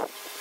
you